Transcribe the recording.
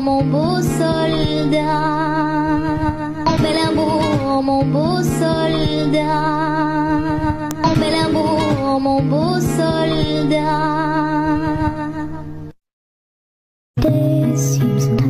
mon beau soldat. Bel amour, mon beau soldat. Bel amour, mon beau soldat. It